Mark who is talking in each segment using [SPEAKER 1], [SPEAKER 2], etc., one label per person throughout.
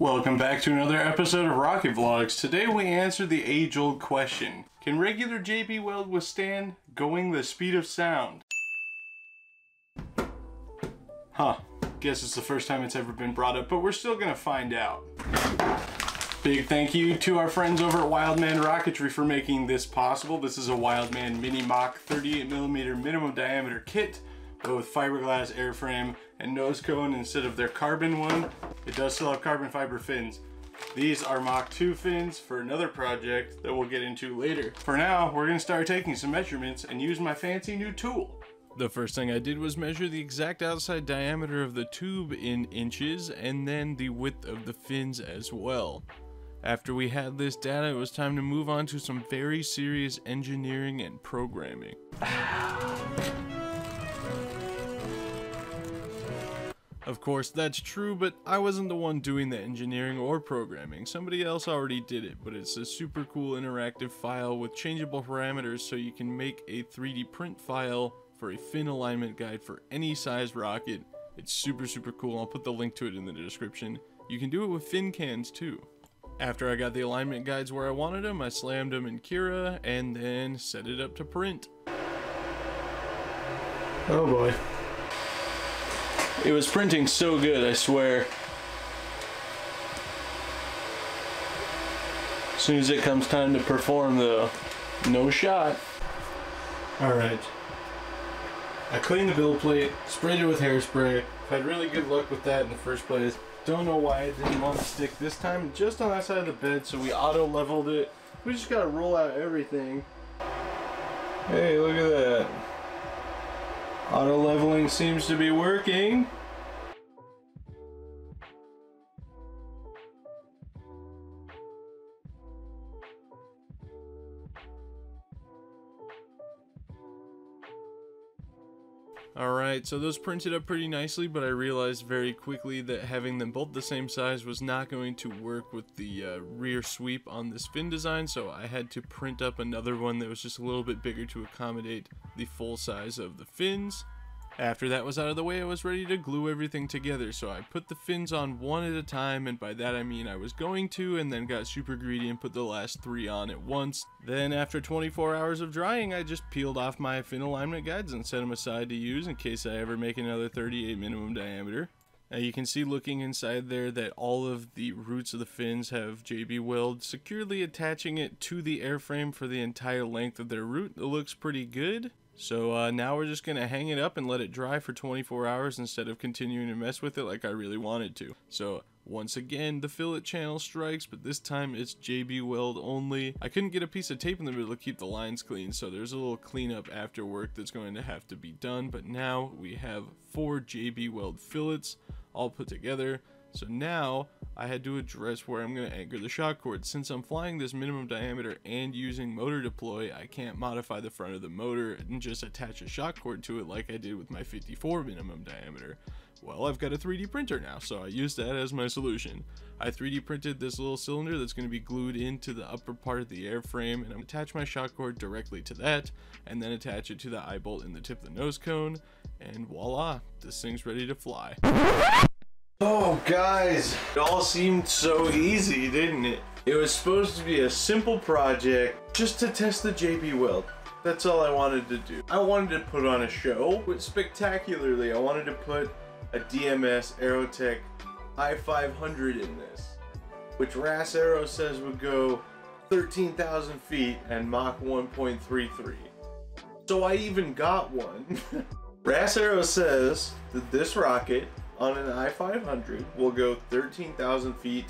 [SPEAKER 1] Welcome back to another episode of Rocket Vlogs. Today we answer the age-old question. Can regular JB Weld withstand going the speed of sound? Huh. Guess it's the first time it's ever been brought up, but we're still gonna find out. Big thank you to our friends over at Wildman Rocketry for making this possible. This is a Wildman Mini Mach 38mm minimum diameter kit with fiberglass airframe and nose cone instead of their carbon one. It does still have carbon fiber fins. These are Mach 2 fins for another project that we'll get into later. For now, we're gonna start taking some measurements and use my fancy new tool. The first thing I did was measure the exact outside diameter of the tube in inches and then the width of the fins as well. After we had this data, it was time to move on to some very serious engineering and programming. Of course, that's true, but I wasn't the one doing the engineering or programming. Somebody else already did it, but it's a super cool interactive file with changeable parameters so you can make a 3D print file for a fin alignment guide for any size rocket. It's super, super cool. I'll put the link to it in the description. You can do it with fin cans too. After I got the alignment guides where I wanted them, I slammed them in Cura and then set it up to print. Oh boy. It was printing so good, I swear. As soon as it comes time to perform though, no shot. Alright. I cleaned the build plate, sprayed it with hairspray. Had really good luck with that in the first place. Don't know why it didn't want to stick this time, just on that side of the bed, so we auto leveled it. We just gotta roll out everything. Hey, look at that. Auto leveling seems to be working. Alright, so those printed up pretty nicely, but I realized very quickly that having them both the same size was not going to work with the uh, rear sweep on this fin design, so I had to print up another one that was just a little bit bigger to accommodate the full size of the fins. After that was out of the way, I was ready to glue everything together, so I put the fins on one at a time, and by that I mean I was going to, and then got super greedy and put the last three on at once. Then after 24 hours of drying, I just peeled off my fin alignment guides and set them aside to use in case I ever make another 38 minimum diameter. Now you can see looking inside there that all of the roots of the fins have JB Weld securely attaching it to the airframe for the entire length of their root. It looks pretty good. So uh, now we're just going to hang it up and let it dry for 24 hours instead of continuing to mess with it like I really wanted to. So once again, the fillet channel strikes, but this time it's JB Weld only. I couldn't get a piece of tape in the middle to keep the lines clean, so there's a little cleanup after work that's going to have to be done. But now we have four JB Weld fillets all put together. So now I had to address where I'm going to anchor the shock cord. Since I'm flying this minimum diameter and using motor deploy, I can't modify the front of the motor and just attach a shock cord to it like I did with my 54 minimum diameter. Well, I've got a 3D printer now, so I used that as my solution. I 3D printed this little cylinder that's going to be glued into the upper part of the airframe, and I'm attach my shock cord directly to that, and then attach it to the eye bolt in the tip of the nose cone, and voila, this thing's ready to fly. Oh, guys, it all seemed so easy, didn't it? It was supposed to be a simple project just to test the JB Weld. That's all I wanted to do. I wanted to put on a show, but spectacularly, I wanted to put a DMS Aerotech i500 in this, which RAS Aero says would go 13,000 feet and Mach 1.33. So I even got one. RAS Aero says that this rocket on an i500 will go 13,000 feet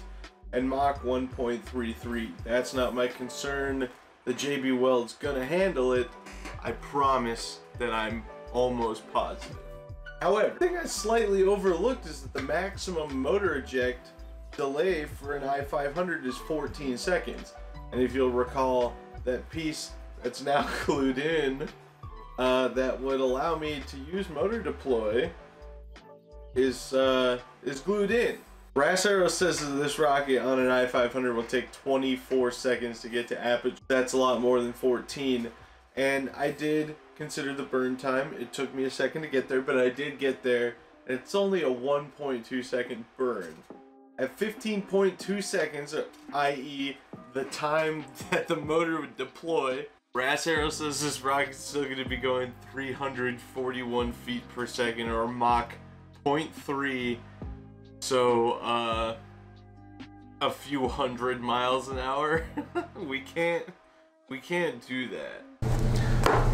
[SPEAKER 1] and Mach 1.33. That's not my concern. The JB Weld's gonna handle it. I promise that I'm almost positive. However, the thing I slightly overlooked is that the maximum motor eject delay for an i500 is 14 seconds. And if you'll recall, that piece that's now glued in uh, that would allow me to use motor deploy is uh, is glued in. RAS Aero says that this rocket on an i500 will take 24 seconds to get to apogee. That's a lot more than 14. And I did consider the burn time. It took me a second to get there, but I did get there. And it's only a 1.2 second burn. at 15.2 seconds, i.e. the time that the motor would deploy. RAS Aero says this rocket's still going to be going 341 feet per second or Mach 0.3. So, uh, a few hundred miles an hour. we can't, we can't do that.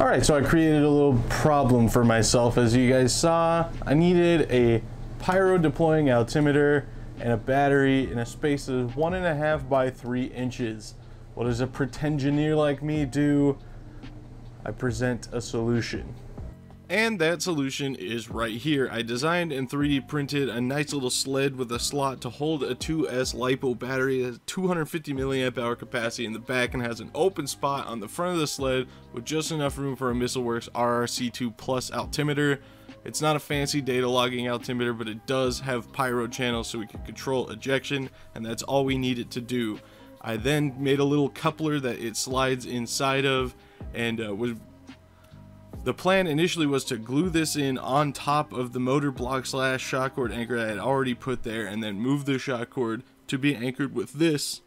[SPEAKER 1] All right, so I created a little problem for myself. As you guys saw, I needed a pyro deploying altimeter and a battery in a space of one and a half by three inches. What does a pretengineer like me do? I present a solution. And that solution is right here. I designed and 3D printed a nice little sled with a slot to hold a 2S LiPo battery that has 250 milliamp hour capacity in the back and has an open spot on the front of the sled with just enough room for a MissileWorks RRC2 Plus altimeter. It's not a fancy data logging altimeter, but it does have pyro channels so we can control ejection, and that's all we need it to do. I then made a little coupler that it slides inside of and uh, was the plan initially was to glue this in on top of the motor block slash shock cord anchor I had already put there and then move the shock cord to be anchored with this.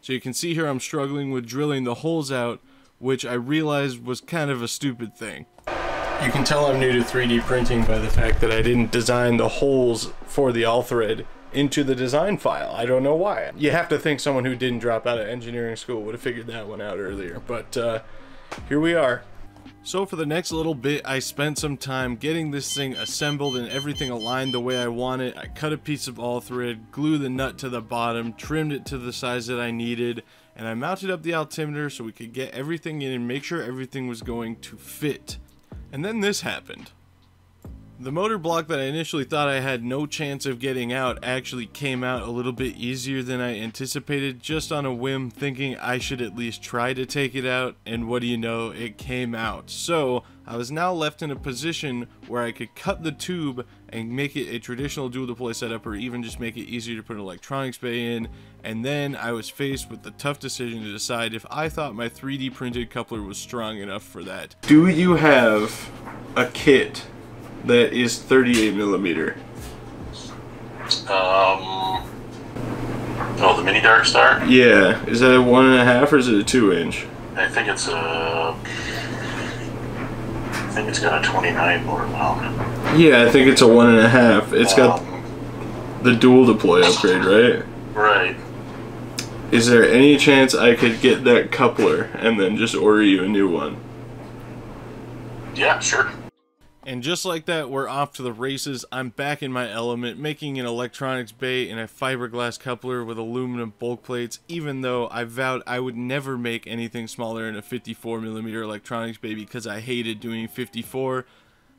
[SPEAKER 1] So you can see here I'm struggling with drilling the holes out, which I realized was kind of a stupid thing. You can tell I'm new to 3D printing by the fact that I didn't design the holes for the all thread into the design file. I don't know why. You have to think someone who didn't drop out of engineering school would have figured that one out earlier, but uh, here we are. So for the next little bit, I spent some time getting this thing assembled and everything aligned the way I want it. I cut a piece of all thread, glued the nut to the bottom, trimmed it to the size that I needed, and I mounted up the altimeter so we could get everything in and make sure everything was going to fit. And then this happened. The motor block that I initially thought I had no chance of getting out actually came out a little bit easier than I anticipated just on a whim thinking I should at least try to take it out and what do you know it came out. So I was now left in a position where I could cut the tube and make it a traditional dual deploy setup or even just make it easier to put an electronics bay in and then I was faced with the tough decision to decide if I thought my 3D printed coupler was strong enough for that. Do you have a kit that is 38 millimeter.
[SPEAKER 2] Um. Oh, the mini Dark Star.
[SPEAKER 1] Yeah, is that a one and a half or is it a two inch?
[SPEAKER 2] I think it's a. I think it's got a 29 motor mount.
[SPEAKER 1] Yeah, I think it's a one and a half. It's got
[SPEAKER 2] Um,
[SPEAKER 1] the dual deploy upgrade, right?
[SPEAKER 2] right.
[SPEAKER 1] Is there any chance I could get that coupler and then just order you a new one?
[SPEAKER 2] Yeah, sure.
[SPEAKER 1] And just like that, we're off to the races. I'm back in my element, making an electronics bay and a fiberglass coupler with aluminum bulk plates, even though I vowed I would never make anything smaller than a 54mm electronics bay because I hated doing 54.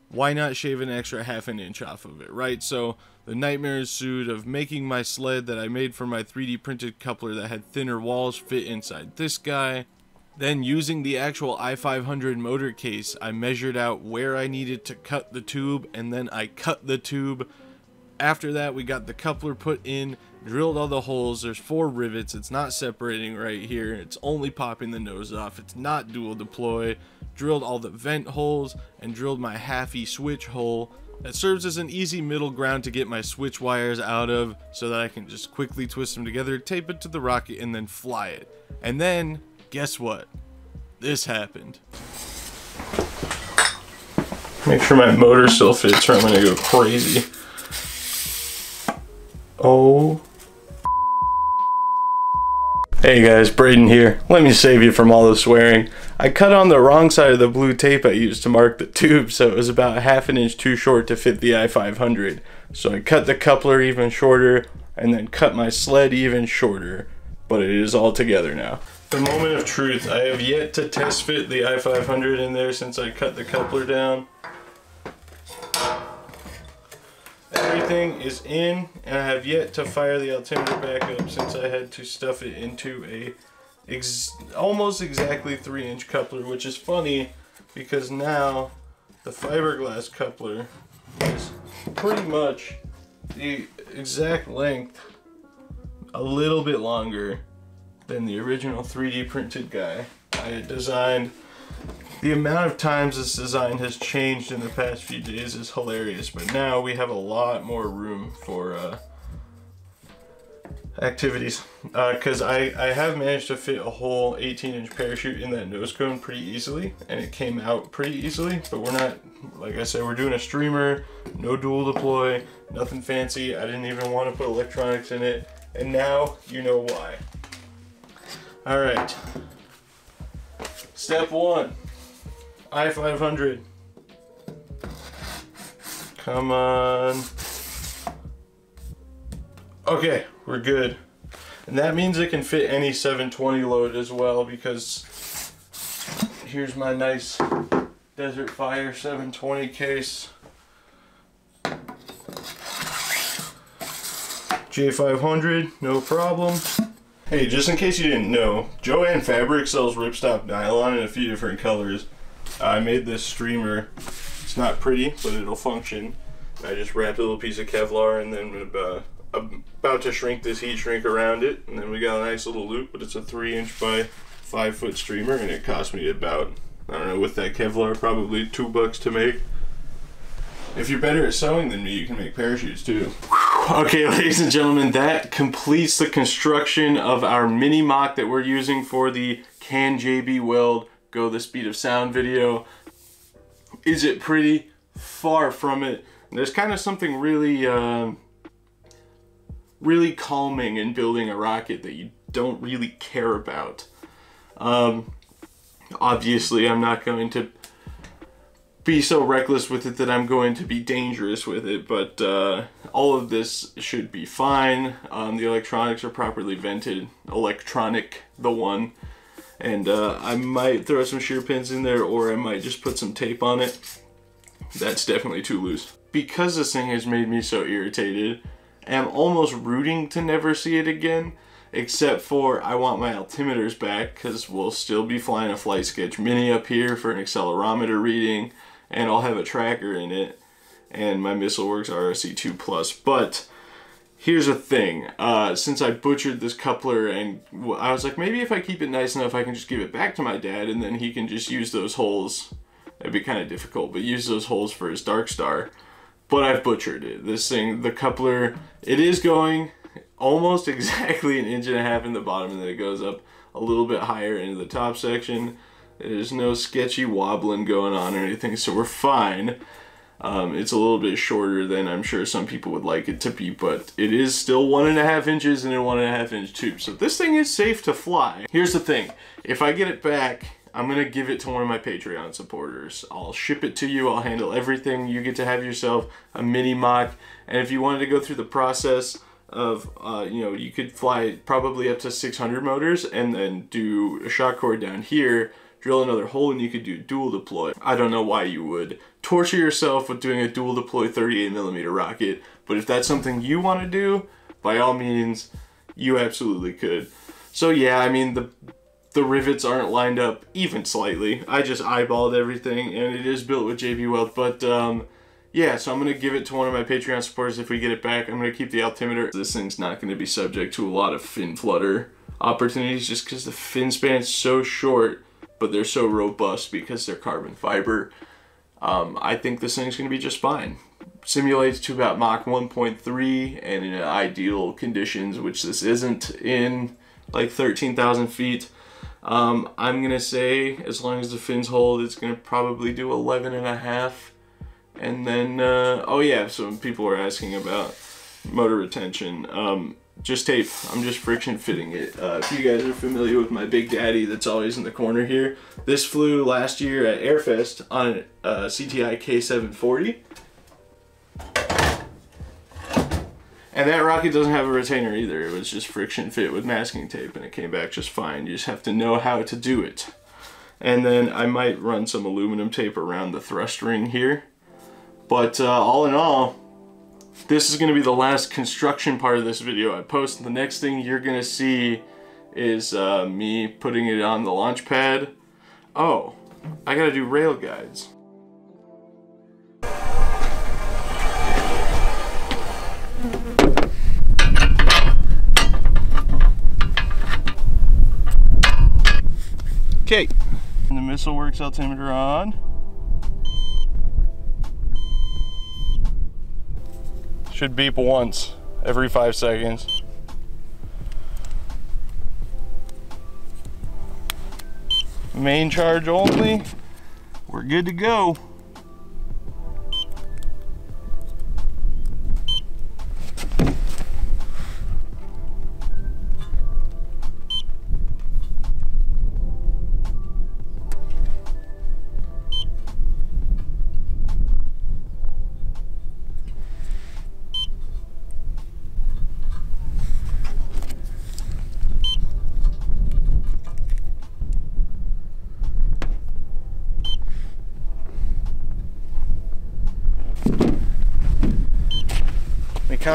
[SPEAKER 1] Why not shave an extra half an inch off of it, right? So the nightmare ensued of making my sled that I made for my 3D printed coupler that had thinner walls fit inside this guy. Then using the actual i500 motor case, I measured out where I needed to cut the tube and then I cut the tube. After that, we got the coupler put in, drilled all the holes. There's four rivets. It's not separating right here. It's only popping the nose off. It's not dual deploy. Drilled all the vent holes and drilled my halfy switch hole. That serves as an easy middle ground to get my switch wires out of so that I can just quickly twist them together, tape it to the rocket, and then fly it. And then guess what? This happened. Make sure my motor still fits or I'm gonna go crazy. Oh. Hey guys, Braden here. Let me save you from all the swearing. I cut on the wrong side of the blue tape I used to mark the tube, so it was about half an inch too short to fit the i500. So I cut the coupler even shorter, and then cut my sled even shorter. But it is all together now. The moment of truth. I have yet to test fit the i500 in there since I cut the coupler down. Everything is in, and I have yet to fire the altimeter back up since I had to stuff it into a ex almost exactly 3 inch coupler, which is funny because now the fiberglass coupler is pretty much the exact length, a little bit longer than the original 3D printed guy. I had designed. The amount of times this design has changed in the past few days is hilarious, but now we have a lot more room for uh, activities. Because I, I have managed to fit a whole 18 inch parachute in that nose cone pretty easily and it came out pretty easily but we're not like I said we're doing a streamer no dual deploy nothing fancy. I didn't even want to put electronics in it and now you know why all right step one i500 come on okay we're good. And that means it can fit any 720 load as well because here's my nice Desert Fire 720 case. J500, no problem. Hey, just in case you didn't know, Jo-Ann Fabric sells ripstop nylon in a few different colors. I made this streamer. It's not pretty, but it'll function. I just wrapped a little piece of Kevlar and then uh, about to shrink this heat shrink around it and then we got a nice little loop but it's a three inch by five foot streamer and it cost me about I don't know with that Kevlar probably two bucks to make if you're better at sewing than me you can make parachutes too okay ladies and gentlemen that completes the construction of our Mini Mach that we're using for the can JB Weld go the speed of sound video. Is it pretty? Far from it. There's kind of something really uh, really calming in building a rocket that you don't really care about. Um, obviously, I'm not going to be so reckless with it that I'm going to be dangerous with it, but uh, all of this should be fine. Um, the electronics are properly vented. Electronic, the one. And uh, I might throw some shear pins in there or I might just put some tape on it. That's definitely too loose. Because this thing has made me so irritated, I'm almost rooting to never see it again, except for I want my altimeters back because we'll still be flying a Flight Sketch Mini up here for an accelerometer reading, and I'll have a tracker in it, and my MissileWorks RRC2 Plus. But here's the thing, uh, since I butchered this coupler and I was like, maybe if I keep it nice enough, I can just give it back to my dad and then he can just use those holes. It'd be kind of difficult, but use those holes for his Dark Star but I've butchered it. This thing, the coupler, it is going almost exactly an inch and a half in the bottom and then it goes up a little bit higher into the top section. There's no sketchy wobbling going on or anything, so we're fine. Um, it's a little bit shorter than I'm sure some people would like it to be, but it is still one and a half inches in a one and a half inch tube. So this thing is safe to fly. Here's the thing, if I get it back I'm gonna give it to one of my Patreon supporters. I'll ship it to you, I'll handle everything. You get to have yourself a Mini Mach. And if you wanted to go through the process of, uh, you know, you could fly probably up to 600 motors and then do a shock cord down here, drill another hole and you could do dual deploy. I don't know why you would torture yourself with doing a dual deploy 38 millimeter rocket, but if that's something you want to do, by all means, you absolutely could. So yeah, I mean, the the rivets aren't lined up even slightly. I just eyeballed everything and it is built with JB Weld. But um, yeah, so I'm going to give it to one of my Patreon supporters if we get it back. I'm going to keep the altimeter. This thing's not going to be subject to a lot of fin flutter opportunities just because the fin span's so short, but they're so robust because they're carbon fiber. Um, I think this thing's going to be just fine. Simulates to about Mach 1.3 and in ideal conditions, which this isn't in like 13,000 feet, um, I'm gonna say as long as the fins hold, it's gonna probably do 11 and a half. And then, uh, oh yeah, so people were asking about motor retention. Um, just tape, I'm just friction fitting it. Uh, if you guys are familiar with my Big Daddy that's always in the corner here, this flew last year at Airfest on a uh, CTI K740. And that rocket doesn't have a retainer either. It was just friction fit with masking tape and it came back just fine. You just have to know how to do it. And then I might run some aluminum tape around the thrust ring here. But uh, all in all, this is going to be the last construction part of this video I post. The next thing you're going to see is uh, me putting it on the launch pad. Oh, I got to do rail guides. Okay, and the MissileWorks altimeter on. Should beep once every five seconds. Main charge only. We're good to go.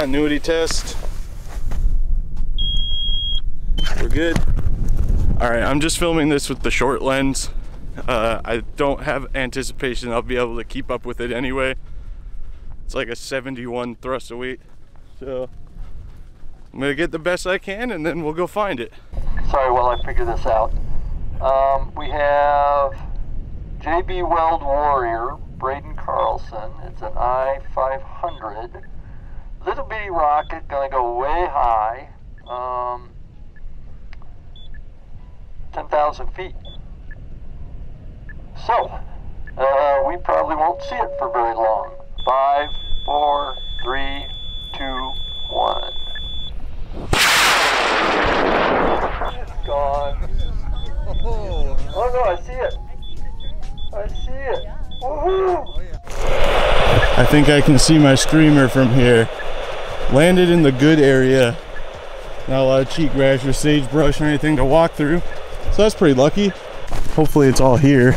[SPEAKER 1] Continuity test. We're good. All right, I'm just filming this with the short lens. Uh, I don't have anticipation I'll be able to keep up with it anyway. It's like a 71 thrust of weight. So I'm gonna get the best I can and then we'll go find it.
[SPEAKER 3] Sorry while I figure this out. Um, we have JB Weld Warrior, Braden Carlson. It's an I-500. Little bitty rocket, gonna go way high. Um, 10,000 feet. So, uh, we probably won't see it for very long. Five, four, three, two, one. It's gone. Oh no, I see it. I see it. Woohoo!
[SPEAKER 1] I think I can see my streamer from here. Landed in the good area. Not a lot of cheat grass or sagebrush or anything to walk through. So that's pretty lucky. Hopefully it's all here.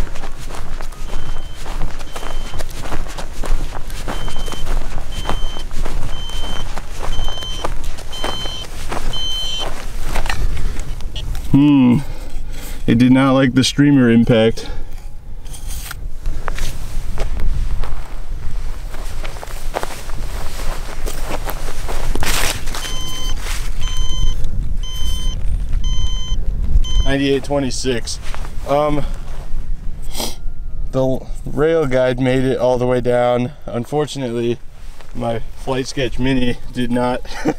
[SPEAKER 1] Hmm. It did not like the streamer impact. Ninety-eight twenty-six. Um, the rail guide made it all the way down. Unfortunately, my flight sketch mini did not.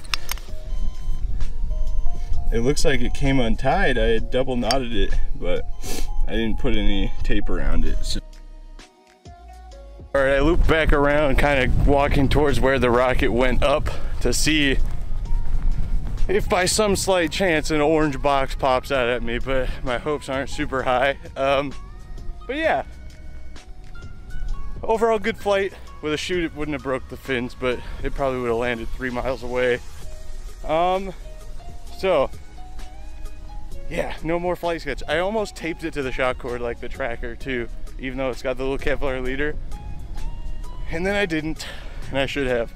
[SPEAKER 1] It looks like it came untied. I double knotted it, but I didn't put any tape around it. So. All right, I looped back around, kind of walking towards where the rocket went up to see if by some slight chance an orange box pops out at me, but my hopes aren't super high. Um, but yeah, overall good flight. With a chute, it wouldn't have broke the fins, but it probably would have landed three miles away. Um, so, yeah, no more flight sketch. I almost taped it to the shock cord like the tracker too, even though it's got the little Kevlar leader. And then I didn't, and I should have.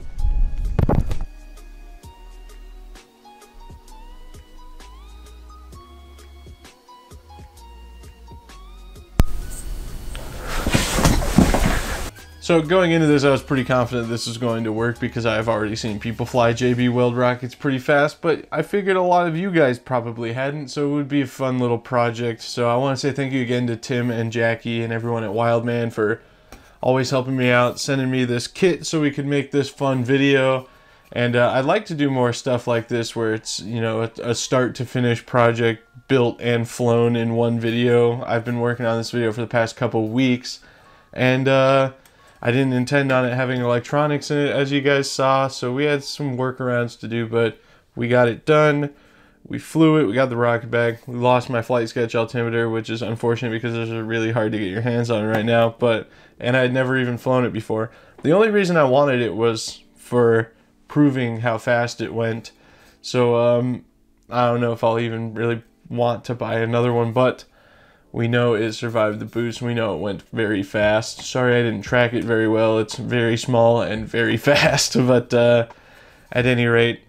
[SPEAKER 1] So going into this, I was pretty confident this was going to work because I've already seen people fly JB Weld rockets pretty fast, but I figured a lot of you guys probably hadn't, so it would be a fun little project. So I want to say thank you again to Tim and Jackie and everyone at Wildman for always helping me out, sending me this kit so we could make this fun video. And uh, I'd like to do more stuff like this where it's, you know, a, a start to finish project built and flown in one video. I've been working on this video for the past couple weeks, and uh, I didn't intend on it having electronics in it, as you guys saw, so we had some workarounds to do, but we got it done. We flew it, we got the rocket back. We lost my flight sketch altimeter, which is unfortunate because it's really hard to get your hands on right now, but and I had never even flown it before. The only reason I wanted it was for proving how fast it went. So um, I don't know if I'll even really want to buy another one, but we know it survived the boost. We know it went very fast. Sorry I didn't track it very well. It's very small and very fast, but uh, at any rate,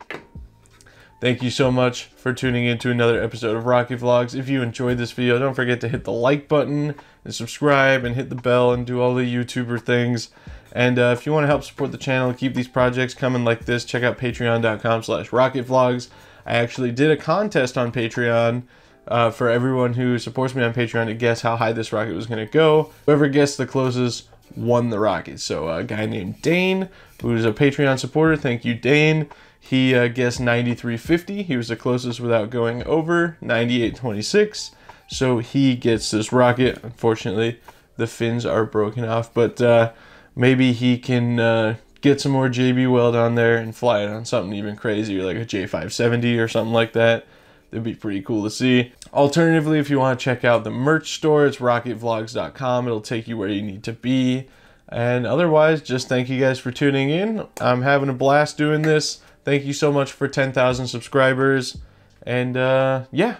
[SPEAKER 1] thank you so much for tuning in to another episode of Rocket Vlogs. If you enjoyed this video, don't forget to hit the like button and subscribe and hit the bell and do all the YouTuber things. And uh, if you want to help support the channel and keep these projects coming like this, check out patreon.com slash rocketvlogs. I actually did a contest on Patreon uh, for everyone who supports me on Patreon to guess how high this rocket was going to go. Whoever guessed the closest won the rocket. So a guy named Dane, who's a Patreon supporter, thank you, Dane. He uh, guessed 93.50. He was the closest without going over 98.26. So he gets this rocket. Unfortunately, the fins are broken off, but uh, maybe he can uh, get some more JB Weld on there and fly it on something even crazier, like a J570 or something like that. That'd be pretty cool to see. Alternatively, if you want to check out the merch store, it's rocketvlogs.com. It'll take you where you need to be. And otherwise, just thank you guys for tuning in. I'm having a blast doing this. Thank you so much for 10,000 subscribers. And uh, yeah,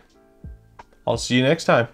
[SPEAKER 1] I'll see you next time.